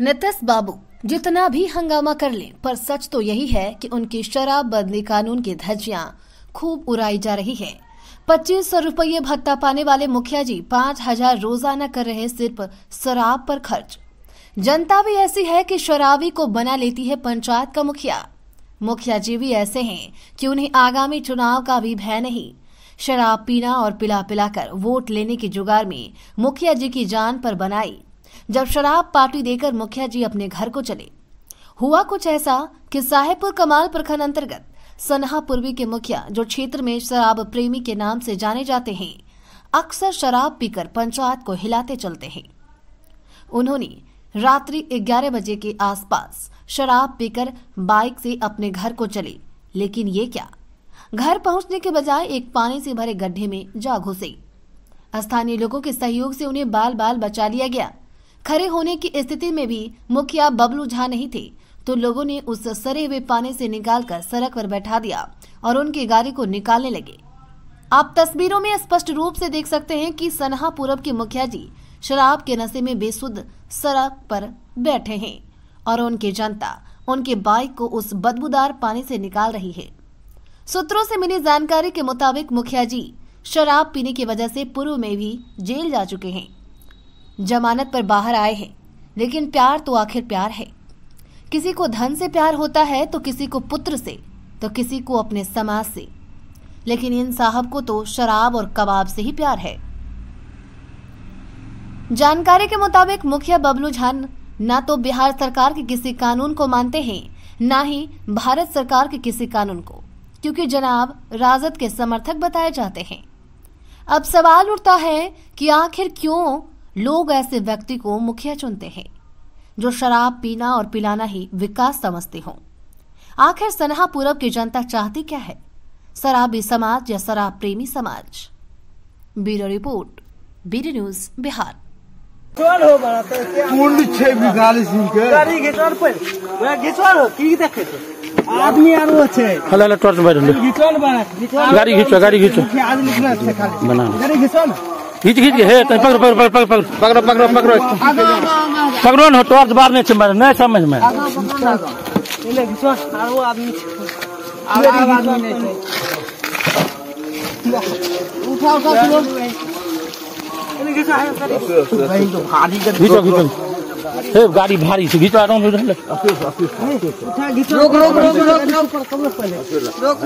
नितिश बाबू, जितना भी हंगामा कर ले, पर सच तो यही है कि उनकी शराब बदली कानून की धज्जियाँ खूब उड़ाई जा रही है। पच्चीस सौ रुपये भत्ता पाने वाले मुखिया जी पाँच हज़ार रोज़ाना कर रहे सिर्फ़ शराब पर खर्च। जनता भी ऐसी है कि शराबी को बना लेती है पंचायत का मुखिया। मुखिया जी भी ऐसे हैं कि उन्हें आगामी चुनाव का भी भय नहीं। शराब पीना और पिला पिलाकर वोट लेने के जुगाड़ में मुखिया जी की जान पर बनाई। जब शराब पार्टी देकर मुखिया जी अपने घर को चले। हुआ कुछ ऐसा कि साहेबपुर कमाल प्रखंड अंतर्गत सनहा पूर्वी के मुखिया जो क्षेत्र में शराब प्रेमी के नाम से जाने जाते हैं, अक्सर शराब पीकर पंचायत को हिलाते चलते हैं। उन्होंने रात्रि 11 बजे के आसपास शराब पीकर बाइक से अपने घर को चले, लेकिन ये क्या? घर पहुँचने के बजाय एक पानी से भरे गड्ढे में जा घुसे। स्थानीय लोगों के सहयोग से उन्हें बाल बाल बचा लिया गया। खड़े होने की स्थिति में भी मुखिया बबलू झा नहीं थे तो लोगों ने उस सरे हुए पानी से निकालकर सड़क पर बैठा दिया और उनकी गाड़ी को निकालने लगे। आप तस्वीरों में स्पष्ट रूप से देख सकते हैं कि सनहा पूरब के मुखिया जी शराब के नशे में बेसुध सड़क पर बैठे हैं और उनकी जनता उनके बाइक को उस बदबूदार पानी से निकाल रही है। सूत्रों से मिली जानकारी के मुताबिक मुखिया जी शराब पीने की वजह से पूर्व में भी जेल जा चुके हैं। जमानत पर बाहर आए हैं, लेकिन प्यार तो आखिर प्यार है। किसी को धन से प्यार होता है तो किसी को पुत्र से तो किसी को अपने समाज से। लेकिन इन साहब को तो शराब और कबाब से ही प्यार है। जानकारी के मुताबिक मुखिया बबलू झा न तो बिहार सरकार के किसी कानून को मानते हैं, न ही भारत सरकार के किसी कानून को, क्योंकि जनाब राजद के समर्थक बताए जाते हैं। अब सवाल उठता है कि आखिर क्यों लोग ऐसे व्यक्ति को मुखिया चुनते हैं जो शराब पीना और पिलाना ही विकास समझते हो। आखिर सनहा पूरब की जनता चाहती क्या है? शराबी समाज या शराब प्रेमी समाज? Bureau report BD news Bihar. हो तो तो? आदमी आरो छै। हला हला टॉर्च गाड़ी घीचो गाड़ी घीचो। मुखिया आदमी कितना छै खाली। बना। गाड़ी घिचल घीच घीच के हे तै पकड़ पकड़ पकड़ पकड़ पकड़ो पकड़ो पकड़ो पकड़ो न टॉर्च बार नहीं छै नहीं समझ में है घीचो घीचो हे गाड़ी भारी छै घीचो आराम से रोक रोक रोक रोक रोक पहले रोक